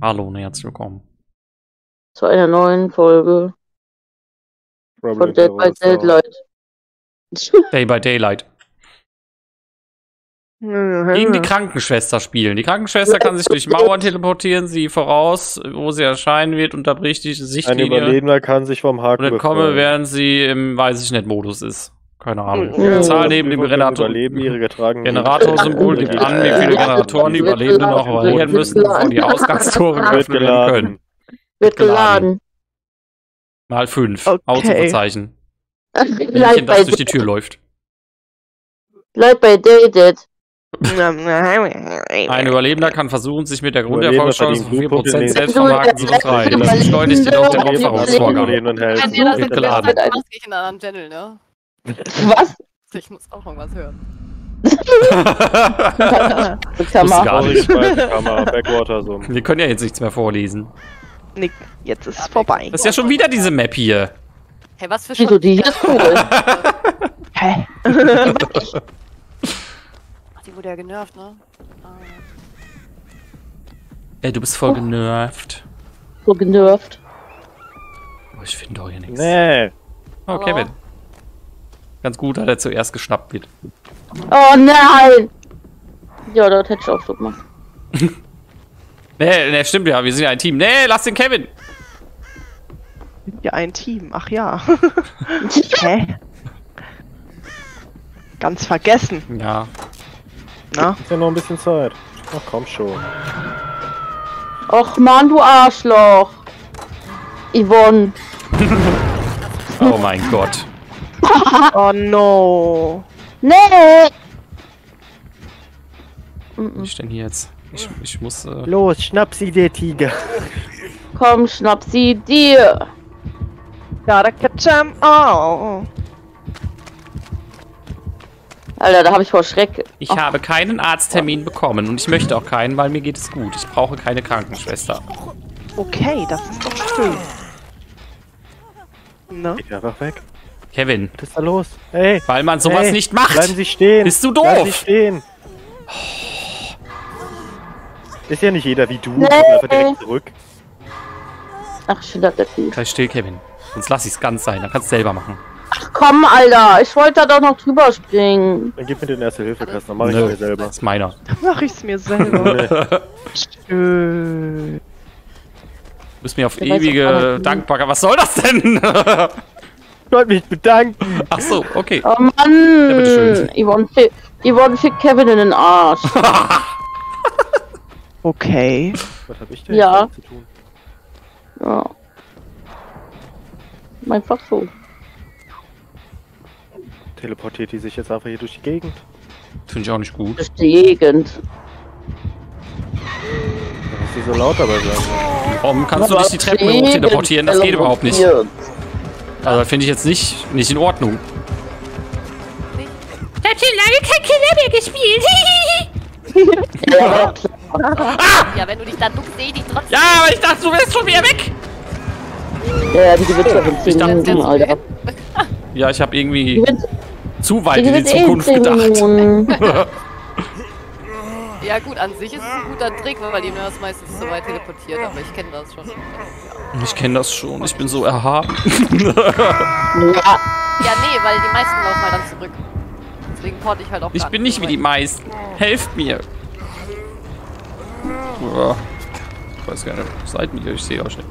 Hallo und herzlich willkommen. zu einer neuen Folge von Dead by Daylight. Day by Daylight. Gegen die Krankenschwester spielen. Die Krankenschwester kann sich durch Mauern teleportieren, sie voraus, wo sie erscheinen wird, unterbricht die Ein Sichtlinie Überlebender kann sich vom Haken und entkomme, befreien. während sie im weiß ich nicht Modus ist. Keine Ahnung. Ja. Die Zahl neben dem Generator Überleben ihre getragenen Generatorsymbol gibt an, wie viele Generatoren die Überlebende noch variieren müssen, bevor die Ausgangstore wird geöffnet werden können. geladen. Wird geladen. Mal fünf. Okay. Ausrufezeichen. Männchen, das bei, durch die Tür läuft. bleib bei Dated. Ein Überlebender kann versuchen, sich mit der Grunderfolgschance von verdienen 4% Blutpunkte, selbst nee. vom Haken zu befreien. Das beschleunigt jedoch den. Überlebenden das Wird geladen. Was? Ich muss auch irgendwas hören. Kammer. gar nicht. Kamera, Backwater, so. Wir können ja jetzt nichts mehr vorlesen. Nick, jetzt ist es vorbei. Das ist ja schon wieder diese Map hier. Hey, was für Wieso, die hier ist cool. Hä? Ach, die wurde ja genervt, ne? Ah. Ey, du bist voll genervt. So genervt. Oh, ich finde doch hier nichts. Nee. Oh, Hallo? Kevin. Ganz gut, dass er zuerst geschnappt wird. Oh nein! Ja, das hätte ich auch so gemacht. Nee, nee, stimmt ja, wir sind ja ein Team. Nee, lass den Kevin. Ja, ein Team. Ach ja. Hä? Ganz vergessen. Ja. Na? Ist ja noch ein bisschen Zeit. Ach komm schon. Och man, du Arschloch. Yvonne. Oh mein Gott. Oh no. Nee! Was Mm-mm. ist denn hier jetzt? Ich, ich muss. Äh, Los, schnapp sie der Tiger. Komm, schnapp sie dir. Gotta catch 'em all. Alter, da habe ich vor Schreck. ich habe keinen Arzttermin bekommen und ich möchte auch keinen, weil mir geht es gut. Ich brauche keine Krankenschwester. Okay, das ist doch schön. Ne? Geht einfach weg. Kevin, Was ist da los? Hey. weil man sowas hey, nicht macht. Bleiben Sie stehen. Bist du Bleiben Sie doof? stehen. Ist ja nicht jeder wie du. Nee. Einfach direkt zurück. Ach, ich finde das nicht gut. Sei still, Kevin. Sonst lass ich es ganz sein. Dann kannst du selber machen. Ach komm, Alter. Ich wollte da doch noch drüber springen. Dann gib mir den Erste-Hilfe-Kasten, dann mach ich Nö, mir selber. Das ist meiner. Dann mach ich's mir selber. Nee. Schön. Du bist mir auf gar ewige. Dankbarkeit. Was soll das denn? Ich wollte mich bedanken. Ach so, okay. Oh Ja, Mann. bitteschön. Yvonne, Yvonne fickt Kevin in den Arsch. Okay. Was hab ich denn Ja. damit zu tun? Ja. Einfach so. Teleportiert die sich jetzt einfach hier durch die Gegend? Finde ich auch nicht gut. Durch die Gegend. Dann ist sie so laut dabei sein. Warum kannst du nicht die Treppen hoch teleportieren? Das geht überhaupt nicht. Also finde ich jetzt nicht, nicht in Ordnung. Ich hab schon lange kein Killer mehr gespielt. Ja, klar. ja, wenn du dich dann duckst, seh die trotzdem. Ja, aber ich dachte, du wärst schon wieder weg. ja, die gewinnt schon in 10 dachte, Minuten, Alter. Ja, ich habe irgendwie zu weit in die Zukunft 10 gedacht. Ja gut, an sich ist es ein guter Trick, weil die das meistens so weit teleportiert, aber ich kenne das schon. Ich kenne das schon. Ich bin so erhaben. Ja, Ja, nee, weil die meisten laufen halt dann zurück. Deswegen porte ich halt auch Ich bin nicht wie die meisten. Helft mir. Ja. Ich weiß gar nicht. Seid ihr? Ich sehe euch nicht.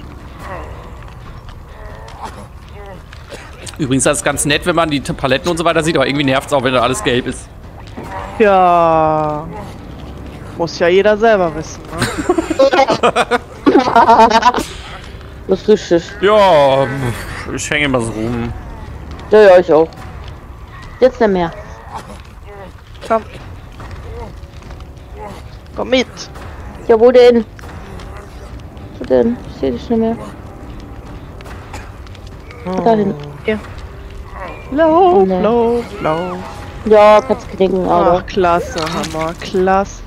Übrigens, das ist ganz nett, wenn man die Paletten und so weiter sieht, aber irgendwie nervt es auch, wenn da alles gelb ist. Ja. Muss ja jeder selber wissen, ne? das ist richtig. Ja, ich hänge immer so rum. Ja, ja, ich auch. Jetzt nicht mehr. Komm. Komm mit. Ja, wo denn? Wo denn? Ich seh dich nicht mehr. Dahin. Lauf, nee. lauf, lauf. Ja, kannst knicken, Alter. Ach, klasse, Hammer, klasse.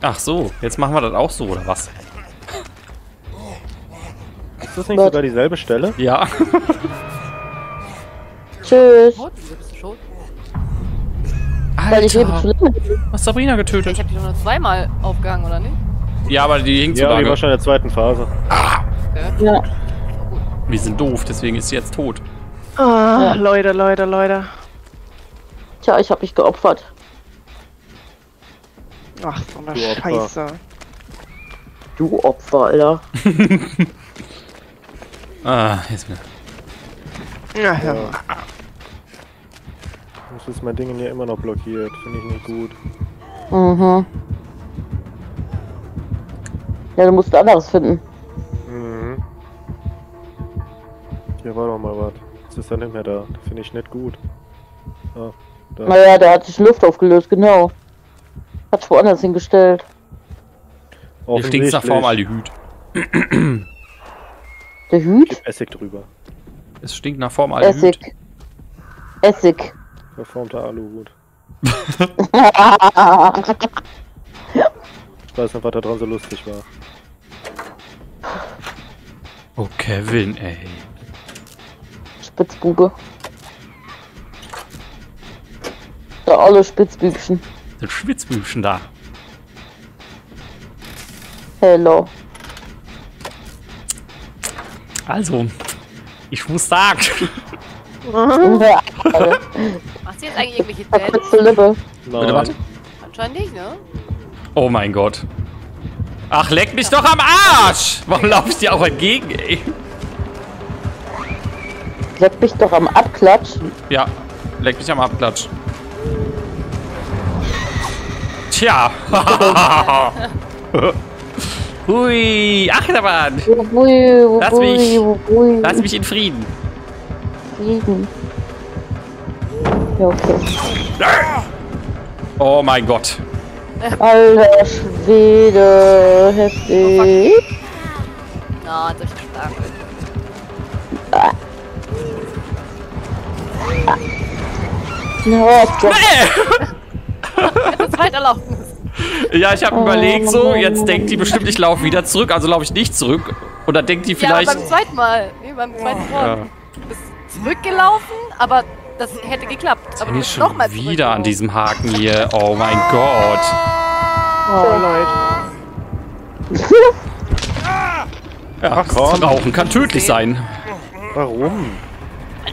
Ach so, jetzt machen wir das auch so, oder was? Ist das nicht Was? sogar dieselbe Stelle? Ja. Tschüss. Ich Alter, lange. du hast Sabrina getötet. Ich hab die doch nur zweimal aufgehangen, oder nicht? Ja, aber die hing zu Ja, die lange. war schon in der zweiten Phase. Ja. Wir sind doof, deswegen ist sie jetzt tot. Ah, Ja. Leute, Leute, Leute. Tja, ich hab mich geopfert. Ach, so eine Du Opfer. Scheiße. Du Opfer, Alter. Ah, jetzt wieder. Ja, Ja. Das ist mein Ding hier immer noch blockiert. Finde ich nicht gut. Mhm. Ja, du musst anderes finden. Mhm. Hier war doch mal was. Jetzt ist er nicht mehr da. Das finde ich nicht gut. Ah. Naja, der hat sich Luft aufgelöst, genau. Hat sich woanders hingestellt. Hier stinkt's nach Formaldehyd. Der Hüt? Gib Essig drüber. Es stinkt nach Formaldehyd. Essig. Essig. Verformter Aluhut. Ich weiß nicht, was da dran so lustig war. Oh, Kevin, ey. Spitzbube. Der alle Spitzbübchen. Das Schwitzbübchen da. Hello. Also, ich muss sagen. Macht sie jetzt eigentlich irgendwelche Dance? Nein. warte. Anscheinend nicht, ne? Oh mein Gott. Ach, leck mich doch am Arsch! Warum laufe ich dir auch entgegen, ey? Leck mich doch am Abklatsch. Ja, leck mich am Abklatsch. Tja. Hui, Achterbahn. Lass mich. Lass mich in Frieden. fliegen. Ja, okay. Oh mein Gott. Alter Schwede, heftig. Na, durchgeschlagen. Ja, Gott. Das Zeiterlaubnis. Ja, ich habe Oh. überlegt so, jetzt denkt die bestimmt, ich laufe wieder zurück, also laufe ich nicht zurück. Oder denkt die Ja, vielleicht... beim zweiten Mal. Nee, beim zweiten Ja. Mal. Du bist zurückgelaufen, aber das hätte geklappt. Aber Bin du bist schon nochmal wieder an diesem Haken hier. Oh mein Gott. Oh, Leute. Ja, komm. Rauchen kann tödlich sein. Warum?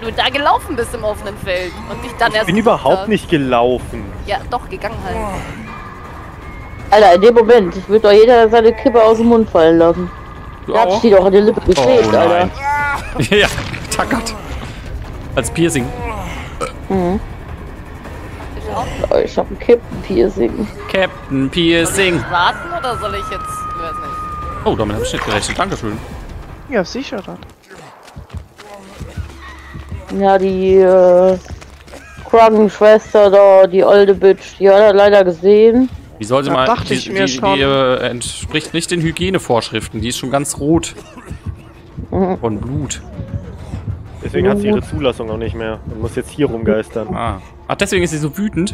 Weil du da gelaufen bist im offenen Feld und dich dann Ich erst. bin geguckt überhaupt hast. nicht gelaufen. Ja, doch, gegangen halt. Alter, in dem Moment wird doch jeder seine Kippe aus dem Mund fallen lassen. Du Da hat doch an der Lippe Oh geklebt, Alter. nein. ja, tackert. Als Piercing. Ich auch. Oh, ich hab ein Kippenpiercing. Captain Piercing. Warten oder soll ich jetzt. Ich weiß nicht. Oh, damit habe ich nicht gerechnet. Dankeschön. Ja, sicher dann. Ja, die äh, Krankenschwester da, die alte Bitch, die hat er leider gesehen. Die sollte Da mal. dachte Die, ich mir die, schon. die äh, entspricht nicht den Hygienevorschriften. Die ist schon ganz rot. Mhm. Von Blut. Deswegen hat sie ihre Zulassung auch nicht mehr und muss jetzt hier rumgeistern. Ah. Ach, deswegen ist sie so wütend.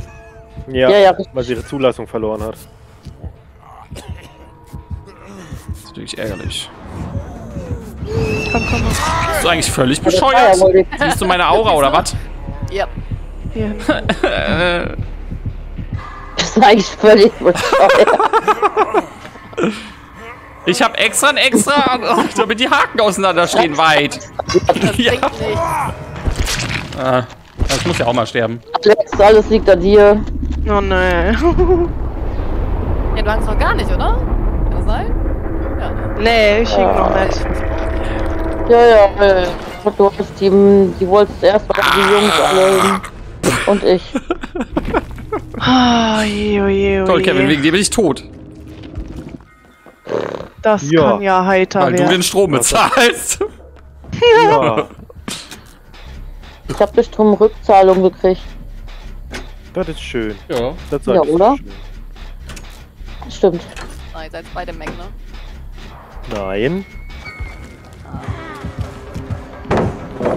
Ja, Ja, ja, richtig. weil sie ihre Zulassung verloren hat. Das ist natürlich ärgerlich. Komm, komm, komm. Bist du eigentlich völlig Ja, das bescheuert? ja Siehst du meine Aura oder was? Ja. Äh, Das ist eigentlich völlig bescheuert. ich habe extra ein extra, damit die Haken auseinander stehen weit. Das Ja. Äh, ich muss ja auch mal sterben. Alex, alles liegt an dir. Oh ne. Ja, du hast noch gar nicht, oder? Kann das sein? Ja, ne? nee, ich hing noch nicht. Ja, ja, ja. Du hast die, die wolltest erst mal die Jungs alle. Und ich. Ah, je, oh je, oh Toll. Kevin, wegen dir bin ich tot. Das Ja. kann ja heiter Weil du den. Strom bezahlst. Ja, Ich hab durch drum Rückzahlung gekriegt. das ist schön. Ja. Das Ja, oder? schön. Stimmt. Ah, ihr seid beide Mengen, ne? Nein.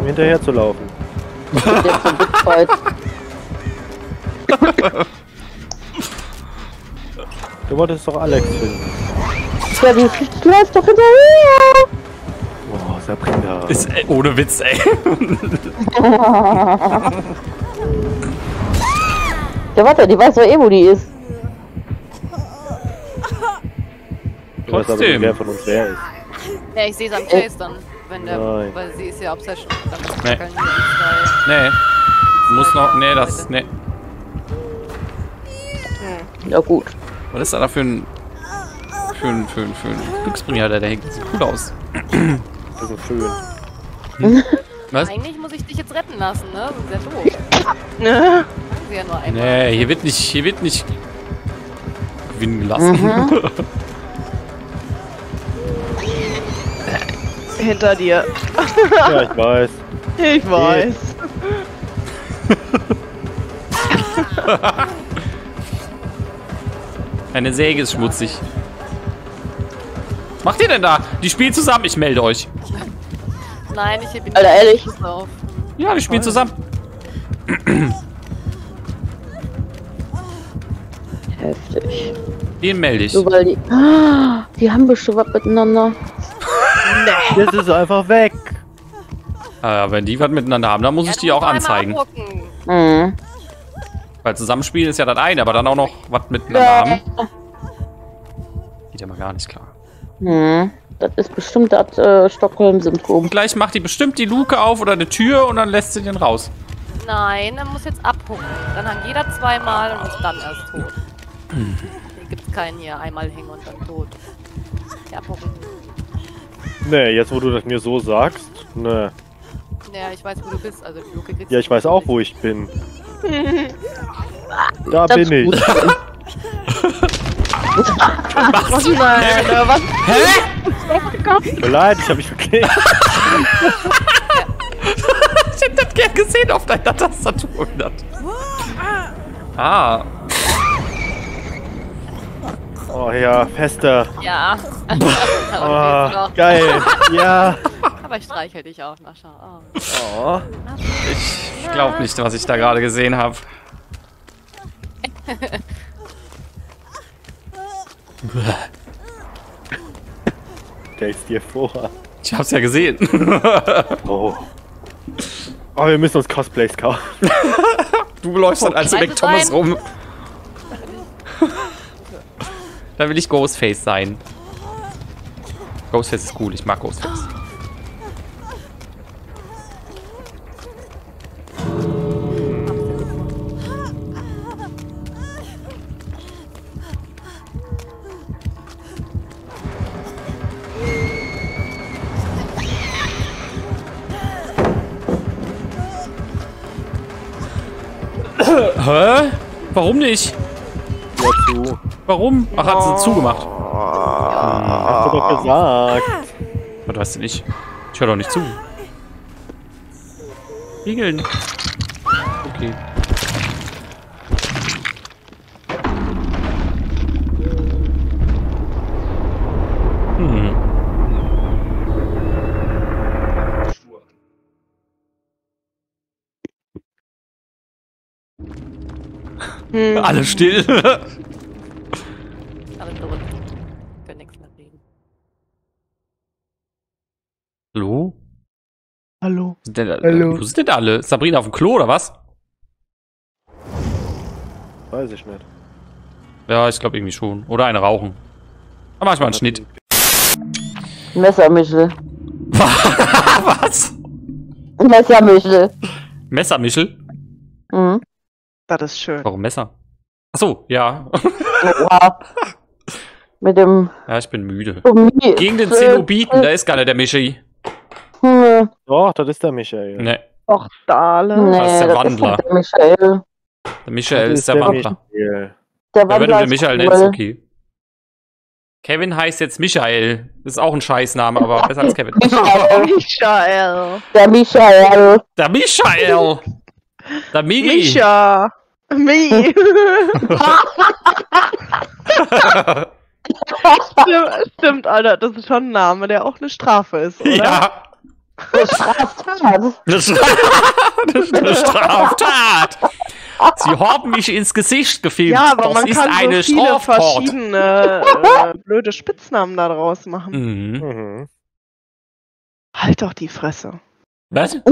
Um hinterher zu laufen. Du wolltest doch Alex finden. Ja, die läuft doch hinterher. Boah, Sabrina. Ist äh, ohne Witz, ey. Ja, warte, die weiß doch eh, wo die ist. Du weißt aber nicht, Trotzdem. wer von uns wer ist. Ja, ich sehe es am Chase dann. Wenn der, Nein. weil sie ist ja Nee. wackeln hier die zwei. Nee. Muss noch. Nee, das. Nee. Ja gut. Was ist da für ein. Für ein, für ein, für ein Glücksbringer, der da hängt? Sieht cool aus. Das ist schön. Was? Eigentlich muss ich dich jetzt retten lassen, ne? Das ist ja doof. Ne? Ja nur einmal. Nee, hier wird nicht. Hier wird nicht. gewinnen gelassen. Hinter dir. Ja, ich weiß. Ich weiß. Eine Säge ist schmutzig. Was macht ihr denn da? Die spielen zusammen. Ich melde euch. Nein, ich bin Alter, ehrlich? Auf. Ja, die spielen zusammen. Heftig. Den melde ich. So, weil die. Ah, die haben bestimmt was miteinander. Jetzt ist er einfach weg. Äh, wenn die was miteinander haben, dann muss ich Ja, die du auch anzeigen. Mhm. Weil zusammenspielen ist ja das eine, aber dann auch noch was miteinander haben. Geht ja mal gar nicht klar. Mhm. Das ist bestimmt das äh, Stockholm-Syndrom. Und gleich macht die bestimmt die Luke auf oder eine Tür und dann lässt sie den raus. Nein, er muss jetzt abgucken. Dann hangt jeder zweimal und ist dann erst tot. Hier gibt's keinen hier einmal hängen und dann tot. Ja, abgucken. Nee, jetzt wo du das mir so sagst. Nee. Ja, ich weiß, wo du bist. Also, die Luke kriegst Ja, ich weiß auch, wo ich bin. Da Das bin ich. ist Was äh, was? Tut mir leid, ich hab mich verklickt. Ich hätte das gern gesehen auf deiner Tastatur. Ah. Oh ja, fester. Ja. Oh, geil. Ja. Aber ich streichel dich auch, Nascha. Oh. Oh. Ich glaube nicht, was ich da gerade gesehen habe. Stell's dir vor. Ich hab's ja gesehen. Oh. Oh, wir müssen uns Cosplays kaufen. Du läufst dann als Mac Thomas rum. Da will ich Ghostface sein. Ghostface ist cool, ich mag Ghostface. Hä? Warum nicht? Dazu. Warum? Ach, hat sie zugemacht. Hast du doch gesagt. Was weißt du nicht? Ich höre doch nicht zu. Riegeln. Okay. Hm. Hm. Alle still. Alle verrückt. Können nichts mehr reden. Hallo? Hallo. Sind denn, Hallo. Wo sind denn alle? Ist Sabrina auf dem Klo oder was? Weiß ich nicht. Ja, ich glaube irgendwie schon. Oder eine rauchen. Aber manchmal einen Schnitt. Messermichel. was? Messermichel. Messermichel? Mhm. Das ist schön. Warum Messer? Ach so, ja. Oha. Mit dem Ja, ich bin müde. Gegen den Zenobiten, da ist gar nicht der Mischi. Hm, Doch, das ist der Michael. Ne, Och, Dale. Nee, Das ist der das Wandler. Ist der Michael. der Michael Das ist der Wandler. Michael. Der Ja, wenn du Wandler den ist Michael cool. nennst, okay. Kevin heißt jetzt Michael. Das ist auch ein Scheißname, aber besser als Kevin. Michael. Michael. Der Michael. Der Michael! Der Migi! Micha. Mi. stimmt, stimmt, Alter. Das ist schon ein Name, der auch eine Strafe ist, oder? ja! Straftat. Das ist das ist eine Straftat! Sie haben mich ins Gesicht gefilmt. Ja, aber das man ist kann eine so viele Straftat. verschiedene äh, blöde Spitznamen da draus machen. Mhm. Mhm. Halt doch die Fresse. Was?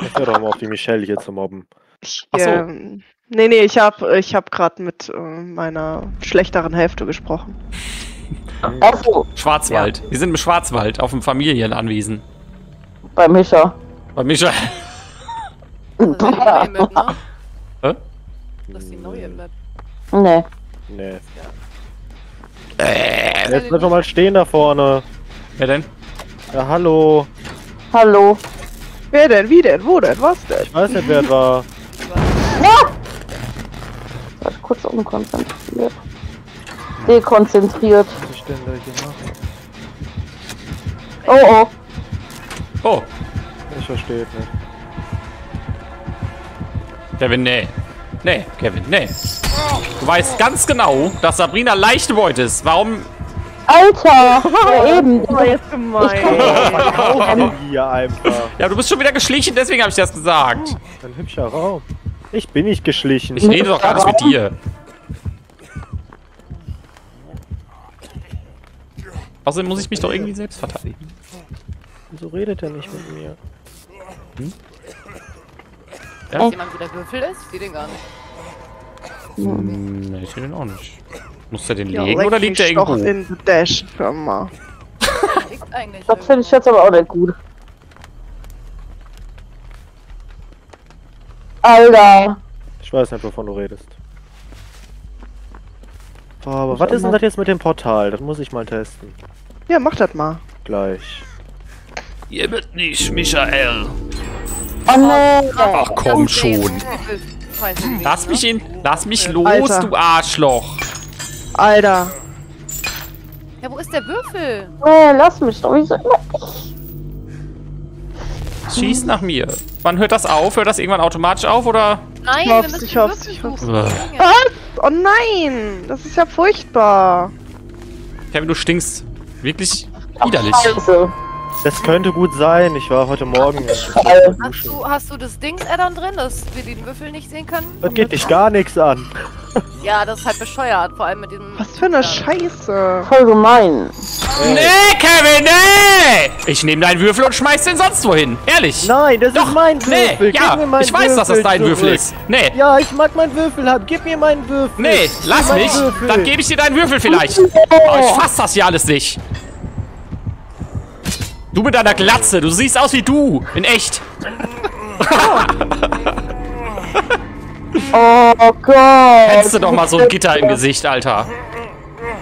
Ich höre doch mal auf die Michelle hier zu mobben. Ich, Ach so. ähm, Nee, nee, ich hab, ich hab gerade mit äh, meiner schlechteren Hälfte gesprochen. Achso, Schwarzwald. Wir sind im Schwarzwald auf dem Familienanwesen. bei Mischa. Bei Michael. Das ist die neue Map, ne? Hä? Das ist die neue Map. Nee. Nee. Äh, Jetzt bleib doch mal stehen da vorne. wer denn? Ja, hallo. Hallo. Wer denn? Wie denn? Wo denn? Was denn? Ich weiß nicht, wer es war. War ich kurz unkonzentriert. Dekonzentriert. Was ich denn da hier mache? Oh oh. Oh, Ich verstehe nicht. Kevin, nee. Nee, Kevin, nee. Du weißt ganz genau, dass Sabrina leichte Beute ist. Warum? Alter! Ja, eben. Das war jetzt gemein. Hier einfach. Ja, du bist schon wieder geschlichen, deswegen habe ich das gesagt. Ein hübscher Raum. Ich bin nicht geschlichen. Ich rede doch gar nicht mit dir. Außerdem muss ich mich doch irgendwie selbst verteidigen. Wieso redet er nicht mit mir? Weiß jemand, wie der Würfel ist? Ich seh den gar nicht. Hm, nee, ich sehe den auch nicht. Muss der den Ja, legen oder liegt doch irgendwo? in the Dash, hör mal. Das finde ich jetzt aber auch nicht gut. Alter. Ich weiß nicht, wovon du redest. Oh, aber was ist denn das jetzt mit dem Portal? Das muss ich mal testen. Ja, mach das mal. Gleich. Ihr wird nicht, Michael. Oh nee. Ach komm schon. Scheiße, Lass mich in. Lass mich los, Alter. du Arschloch. Alter. Ja, wo ist der Würfel? Nee, lass mich doch. Ich? Schieß nach mir. Wann hört das auf? Hört das irgendwann automatisch auf oder? Nein, Ich wir müssen ich hoff's, ich hoff's. Oh nein! Das ist ja furchtbar. Kevin, du stinkst. Wirklich widerlich. Scheiße. Das könnte gut sein. Ich war heute Morgen. Hast du, hast du das Dings-Addon drin, dass wir den Würfel nicht sehen können? Das geht dich gar nichts an. Ja, das ist halt bescheuert, vor allem mit diesem... Was für eine Scheiße. Voll gemein. Nee, Kevin, nee! Ich nehme deinen Würfel und schmeiß den sonst wohin. Ehrlich. Nein, das Doch, ist mein Nee, Würfel. Gib ja, mir meinen ich weiß, dass das dein zurück. Würfel ist. Nee, Ja, ich mag meinen Würfel haben. Gib mir meinen Würfel. nee, lass mich. Würfel. Dann gebe ich dir deinen Würfel vielleicht. Aber ich fass das hier alles nicht. Du mit deiner Glatze, du siehst aus wie du. In echt. Oh Gott. Hättest du doch mal so ein Gitter im Gesicht, Alter.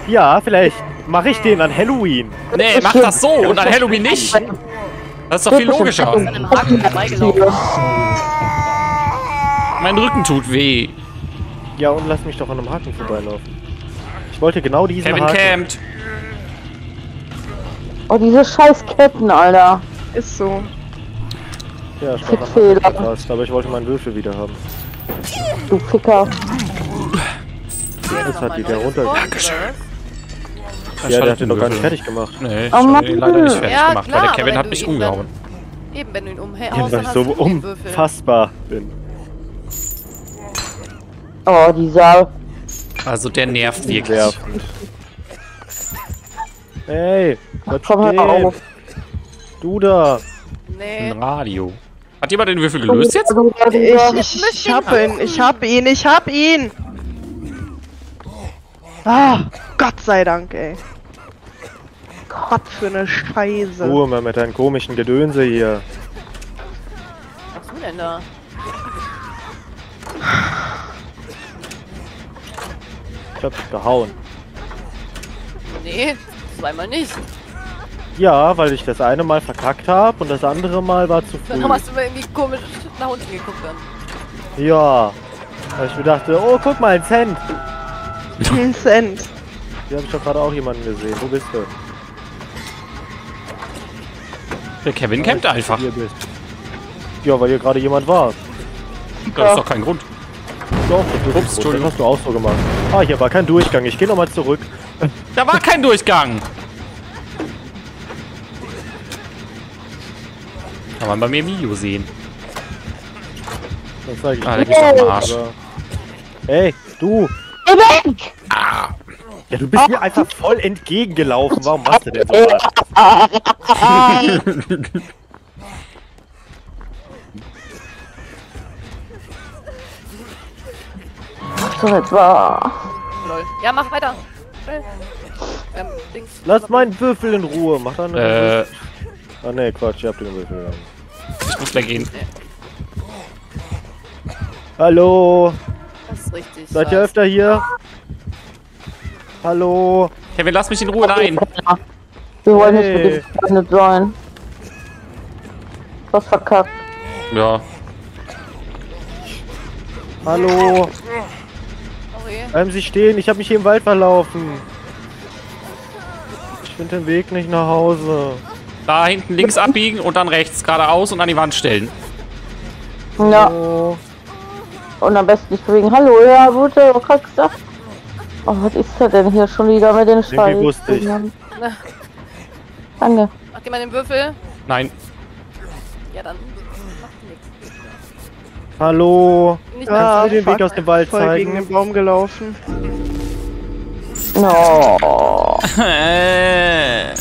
Ja, vielleicht mache ich den an Halloween. Nee, mach das so und an Halloween nicht. Das ist doch viel logischer. Mein Rücken tut weh. Ja, und lass mich doch an einem Haken vorbeilaufen. Ich wollte genau diesen Kevin Haken. campt. Oh, diese scheiß Ketten, Alter. Ist so. Ja. Haken gepasst, aber ich wollte meinen Würfel wieder haben. Du Ficker. Jetzt hat die der runter. Dankeschön. Ja, der hat den doch gar nicht fertig gemacht. Nee, ich Oh hab Mann. den leider nicht fertig Ja, gemacht, klar, weil der aber Kevin hat mich ihn umgehauen. Eben, wenn du ihn Ja, umhältst, weil dann ich so unfassbar bin. Oh, dieser. Also der nervt wirklich. Werfend. Hey, was Komm halt steht? auf. Du da. Nee. Ein Radio. Hat jemand den Würfel gelöst jetzt? Ich, ich, ich hab ihn, ich hab ihn, ich hab ihn! Ah, Gott sei Dank, ey. Gott für eine Scheiße. Ruhe mal mit deinen komischen Gedönse hier. Was hast du denn da? Ich hab dich gehauen. Nee, zweimal nicht. Ja, weil ich das eine Mal verkackt habe und das andere Mal war zu früh. Dann hast du mir irgendwie komisch nach unten geguckt dann. Ja. Weil ich mir dachte, oh, guck mal, ein Cent. Vincent. Hier habe ich doch gerade auch jemanden gesehen. Wo bist du? Der Kevin campt einfach. Hier bist. Ja, weil hier gerade jemand war. Das ist doch kein Grund. Doch, das, Ups, gut. das Entschuldigung. hast du auch so gemacht. Ah, hier war kein Durchgang. Ich gehe nochmal zurück. Da war kein Durchgang. Kann man bei mir im Video sehen. Dann zeige ich Ah, dir. der geht doch am Arsch. Hey, du! Weg! Ja, du bist mir einfach voll entgegengelaufen. Warum machst du denn so was? doch wahr. Lol. Ja, mach weiter. Schnell. Ähm, Dings. Lass meinen Würfel in Ruhe. Mach dann. Äh, Ah ne, Quatsch, ihr habt den Würfel. dann. ich muss weggehen. Hallo, Das ist richtig. seid ihr öfter hier? Hallo. Kevin, lass mich in Ruhe. Nein. Wir wollen Hey. nicht mit dir befreundet sein. Was verkackt. Ja. Hallo. Bleiben Sie stehen, ich habe mich hier im Wald verlaufen. Ich finde den Weg nicht nach Hause. Da hinten links abbiegen und dann rechts geradeaus und an die Wand stellen. Ja, Oh, und am besten nicht bewegen. Hallo, ja, gute Kackster. Oh, was ist das denn hier schon wieder mit den Scheiß? wusste ich. Danke. Mach dir mal den Würfel. Nein. Ja, dann macht. Hallo. Nicht mir den Weg aus dem Wald Voll gegen den zeigen? Baum gelaufen. No. Äh.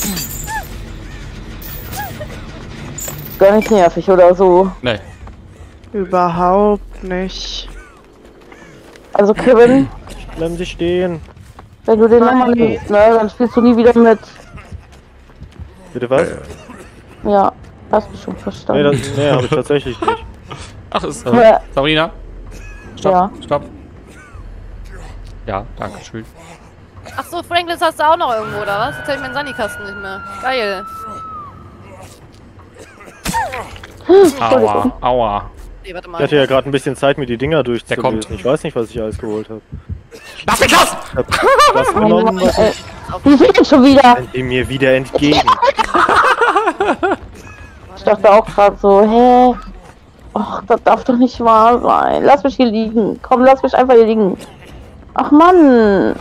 Gar nicht nervig oder so. Nee. Überhaupt nicht. Also Kevin, Bleiben Sie stehen. wenn du den nochmal nimmst, ne, dann spielst du nie wieder mit. Bitte was? Ja, hast du schon Nee, verstanden. das, nee habe ich tatsächlich nicht. Ach, ist. Ja. Sabrina? Stopp, Ja. stopp. Ja, danke schön. Ach so, Franklin hast du auch noch irgendwo, oder was? Jetzt hab ich meinen Sandikasten nicht mehr. Geil. Aua, aua. Nee, warte Ich mal. hatte ja gerade ein bisschen Zeit, mir die Dinger durchzulesen. kommt. Ich weiß nicht, was ich alles geholt habe. Lass mich los! Ich hab das Oh genommen, Mann, was ey. Die sind schon wieder. die mir wieder entgegen. Ich dachte auch gerade so, hä? Och, das darf doch nicht wahr sein. Lass mich hier liegen. Komm, lass mich einfach hier liegen. Ach Mann.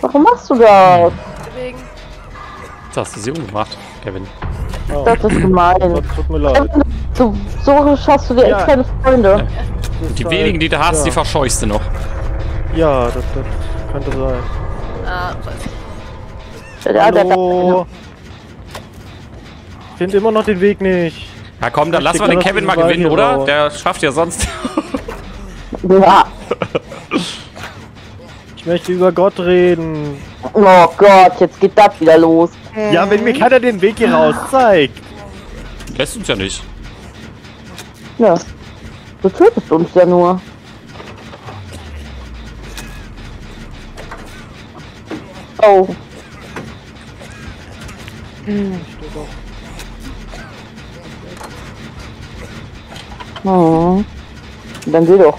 Warum machst du das? Bewegen. Das hast du sie umgemacht, Kevin. Oh, Das ist gemein. Tut mir leid. So, so schaffst du dir Ja. echt keine Freunde. Und die wenigen, die du hast, ja. die verscheuchst du noch. Ja, das, das könnte sein. Ah, scheiße. Der, der, Hallo. Ich finde immer noch den Weg nicht. Ja komm, dann lassen wir krieg den Kevin mal gewinnen, oder? raus. Der schafft ja sonst. ja. Ich möchte über Gott reden. Oh Gott, jetzt geht das wieder los. Ja, wenn mir keiner den Weg hier raus zeigt. Lässt uns ja nicht. Ja. Du tötest uns ja nur. Oh. Hm. Dann geh doch.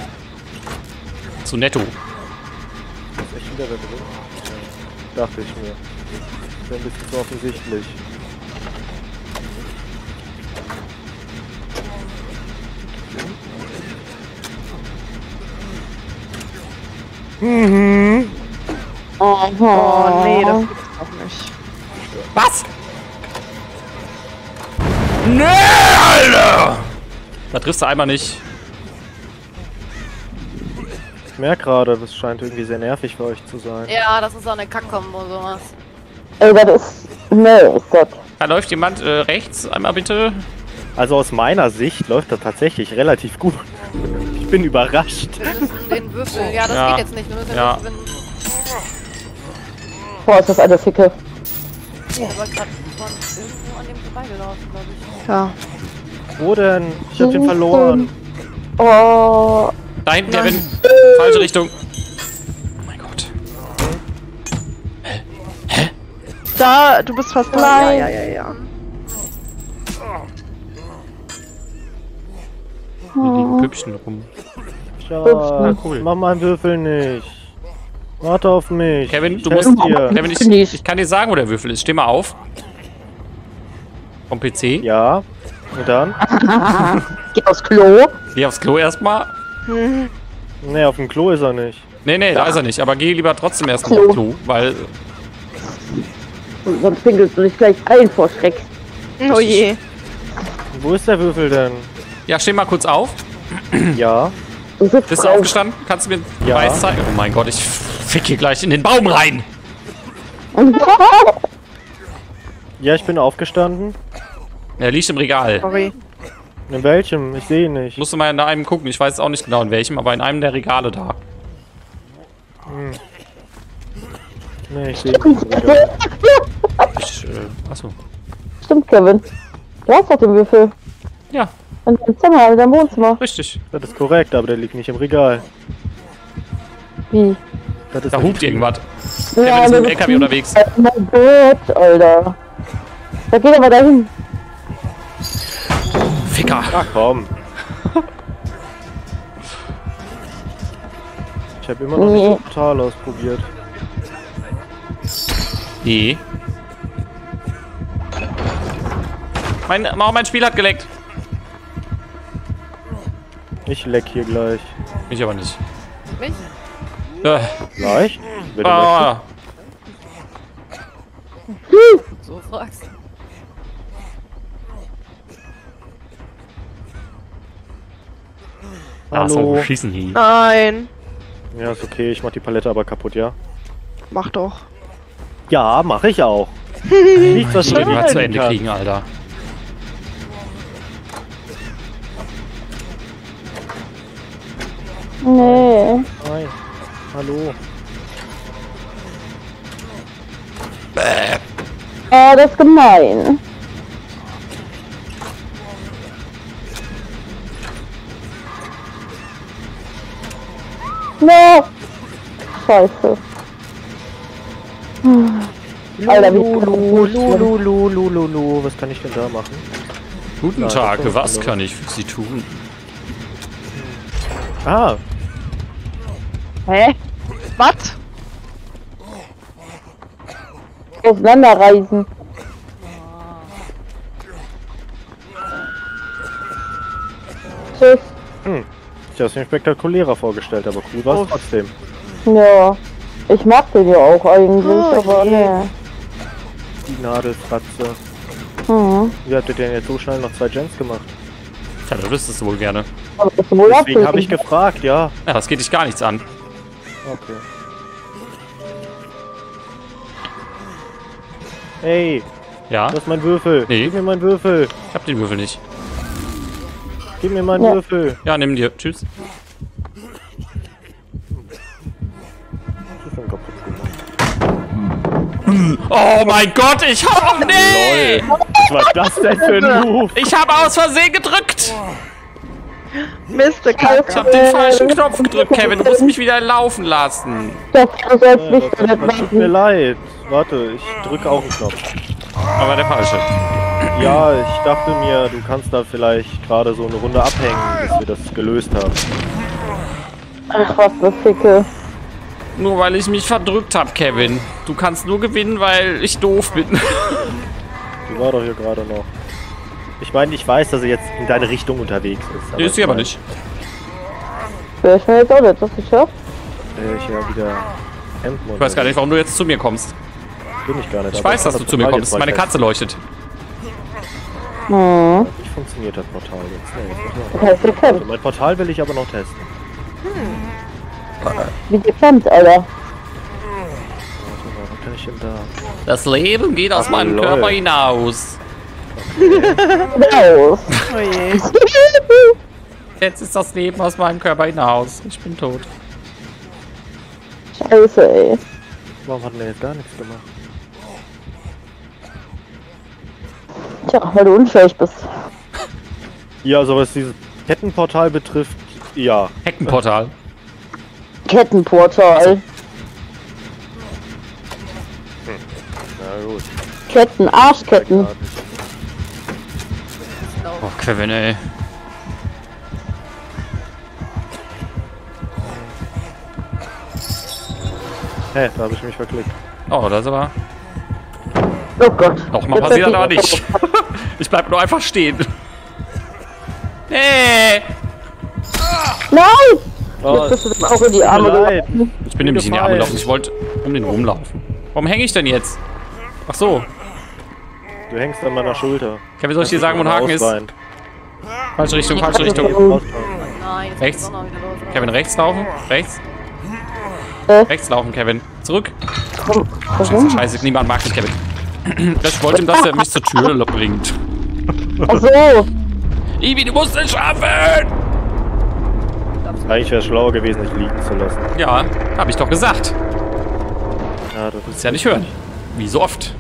Zu netto. Ist echt wieder da drin? Ja, dachte ich mir. Wäre ein bisschen zu offensichtlich. Mhm. Oh, Oh nee, das gibt's doch nicht. Was? Nee, Alter! Da triffst du einmal nicht. Ich merke gerade, das scheint irgendwie sehr nervig für euch zu sein. Ja, das ist auch eine Kackkombo, sowas. Ey, das ist. Nee, ist das. Da läuft jemand äh, rechts. Einmal bitte. Also aus meiner Sicht läuft das tatsächlich relativ gut. Ich bin überrascht. Den Würfel. Ja, das Ja. geht jetzt nicht. Wir müssen Ja. Boah, ist das eine Ficke. Ich bin aber gerade von irgendwo an dem vorbeigelaufen, glaube ich. Ja. Wo denn? Ich hab den verloren. Oh. Da hinten, Kevin. Falsche Richtung. Oh mein Gott. Da, du bist fast da. Nein. Ja, ja, ja, ja. Hier liegen Püppchen rum. Schatz, cool. mach meinen Würfel nicht. Warte auf mich. Kevin, du musst. dir. Kevin, ich, Nicht. ich kann dir sagen, wo der Würfel ist. Steh mal auf. Vom PC. Ja. Und dann? Geh aufs Klo. Geh aufs Klo erstmal. Ne, auf dem Klo ist er nicht. Nee, nee, da ist er nicht. Aber geh lieber trotzdem erstmal Klo. aufs Klo. Weil. Sonst pinkelst du dich gleich ein vor Schreck. Oh je. Wo ist der Würfel denn? Ja, steh mal kurz auf. Ja. Du Bist du aufgestanden? Kannst du mir Ja. weiß zeigen? Oh mein Gott, ich fick hier gleich in den Baum rein. Ja, ich bin aufgestanden. Er liegt im Regal. Sorry. In welchem? Ich sehe ihn nicht. Musst du mal in einem gucken. Ich weiß auch nicht genau in welchem, aber in einem der Regale da. Nee, ich sehe ihn nicht. Äh, achso. Stimmt, Kevin. Du hast doch den Würfel. Ja, In deinem Zimmer, in deinem Wohnzimmer. richtig. Das ist korrekt, aber der liegt nicht im Regal. Wie? Das ist Da hupt irgendwas. Ja, Kevin ist mit dem LKW unterwegs. Oh mein Gott, Alter. Da geht aber dahin. Ficker. Ach komm. Ich habe immer noch nicht das Portal ausprobiert. Nee. Mein, oh, mein Spiel hat geleckt. Ich leck hier gleich. Mich aber nicht. Mich? Äh, Leicht? Wenn du ah, So fragst ah, so Hallo. schießen hier. Nein. Ja, ist okay. Ich mach die Palette aber kaputt, ja? Mach doch. Ja, mache ich auch. Nichts, was Ich mal zu Ende kriegen, Alter. Nee. Nein. Hallo. Ah, das ist gemein. Nee. Scheiße. Alter, wie Lulu, Lulu, Lulu, Lulu, Lulu. Was kann ich denn da machen? Guten Ja, Tag, was kann ich für Sie tun? Ah, Hä? Was? auseinanderreißen. Tschüss. Ich hab's mir spektakulärer vorgestellt, aber cool war's Oh. trotzdem. Ja. Ich mag den ja auch eigentlich, Oh aber nee. Die Nadelfratze. Hm. Wie habt ihr denn jetzt so schnell noch zwei Gens gemacht? Ja, das wüsstest du wohl gerne. Aber das ist wohl Deswegen habe ich gefragt, ja. Ja, das geht dich gar nichts an. Okay. Hey, Ja? das ist mein Würfel. Nee. Gib mir meinen Würfel. Ich hab den Würfel nicht. Gib mir meinen Ja. Würfel. Ja, nimm dir. Tschüss. Das. Oh mein Gott, ich hab. Nee! Was war das denn für ein Move? Ich habe aus Versehen gedrückt! Miste Ich Kacke. hab den falschen Knopf gedrückt, Kevin. Du musst mich wieder laufen lassen. Doch, du sollst Ja, nicht das, damit das tut mir leid. Warte, ich drücke auch einen Knopf. Aber der falsche. Ja, ich dachte mir, du kannst da vielleicht gerade so eine Runde abhängen, bis wir das gelöst haben. Ach, was für Ficke. Nur weil ich mich verdrückt hab, Kevin. Du kannst nur gewinnen, weil ich doof bin. Die war doch hier gerade noch. Ich meine, ich weiß, dass sie jetzt in deine Richtung unterwegs ist. Nee, ist sie aber ich nicht. Wäre ich mir jetzt auch nicht sicher. meine, äh, Ich ja wieder Hemden Ich weiß gar nicht, warum du jetzt zu mir kommst. Bin ich gar nicht. Ich aber weiß, dass du zu mir kommst. Meine Katze leuchtet. Hm. Wie funktioniert das Portal jetzt? Nee, Das heißt also mein Portal will ich aber noch testen. Wie gekämpft, Alter. Warte mal, was kann ich denn da? Das Leben geht aus Ach, meinem lol. Körper hinaus. Raus. Oh je. Jetzt ist das Leben aus meinem Körper hinaus. Ich bin tot. Scheiße, ey. Warum hat der jetzt gar nichts gemacht? Tja, weil du unfähig bist. Ja, also was dieses Kettenportal betrifft, ja. Heckenportal. Kettenportal. Na gut. Ketten, Arschketten. Oh, Kevin, ey. Hä, da habe ich mich verklickt. Oh, das ist aber. Oh Gott. Nochmal Jetzt passiert aber nicht. Ich bleib nur einfach stehen. Nee! Nein! Oh, Jetzt bist du auch in die Arme gelaufen. Ich bin nämlich in die Arme gelaufen. Ich wollte um den rumlaufen. Warum hänge ich denn jetzt? Ach so. Du hängst an meiner Schulter. Kevin, soll ich dir sagen, wo ein Haken ist? Ausbein. Falsche Richtung, falsche Richtung. Ausbein. Nein, jetzt Rechts. geht's auch noch wieder los. oder? Kevin, rechts laufen. Rechts. Äh. Rechts laufen, Kevin. Zurück. Scheiße, scheiße. Niemand mag dich, Kevin. Ich wollte ihm, dass er mich zur Tür bringt. Ach so. Ibi, du musst es schaffen! Eigentlich wäre es schlauer gewesen, dich liegen zu lassen. Ja, hab ich doch gesagt. Ja, das Willst ja nicht hören. Wie so oft.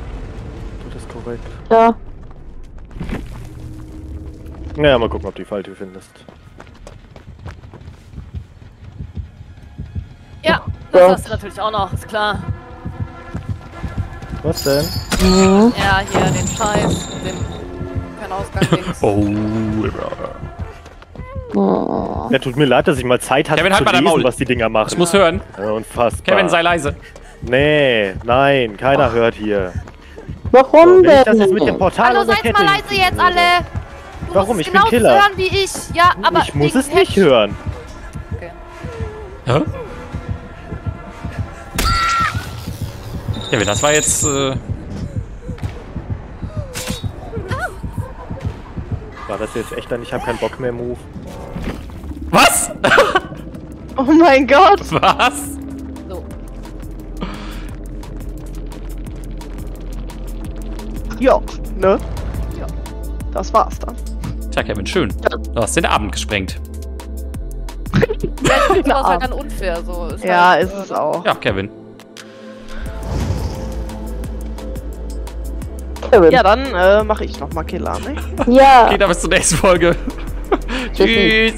das ist korrekt. Ja. Naja, mal gucken, ob du die Falltür findest. Ja, das hast du natürlich auch noch, ist klar. Was denn? Mhm. Ja, hier den Scheiß dem kein Ausgang links. Oh. Oh. Ja, tut mir leid, dass ich mal Zeit hatte Kevin, zu halt mal dein lesen, Maul. was die Dinger machen. Ich muss hören. Ja, unfassbar. Kevin, sei leise. Nee, nein, keiner hört hier. Warum Wenn ich das jetzt mit dem denn? Portal Hallo, seid mal leise jetzt alle! Du Warum? Ich bin genauso Killer. hören wie ich. Ja, aber ich muss es nicht hören. Okay. Hä? Kevin, das war jetzt. Äh, War das jetzt echt ein Ich hab keinen Bock mehr Move? was? Oh mein Gott! was? So. Ja, ne? Ja. Das war's dann. Tja, Kevin, schön. Du hast den Abend gesprengt. Das ist dann unfair. So. Ist Ja, halt, ist es auch. Ja, Kevin. Kevin. Ja, dann äh, mache ich nochmal Killer, ne? Ja. Okay, dann bis zur nächsten Folge. Tschüss.